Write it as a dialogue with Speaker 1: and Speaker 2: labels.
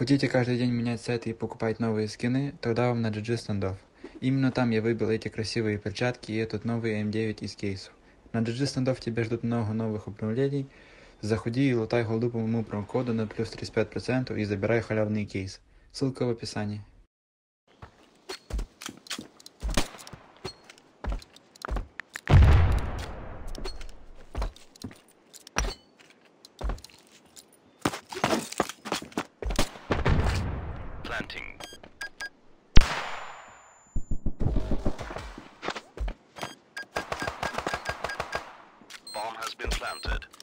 Speaker 1: Хотите каждый день менять сайты и покупать новые скины? Тогда вам на GG Standoff. Именно там я выбил эти красивые перчатки и этот новый М9 из кейсов. На GG Standoff тебя ждут много новых обновлений. Заходи и лутай голду по моему промокоду на плюс 35% и забирай халявный кейс. Ссылка в описании.
Speaker 2: Planted.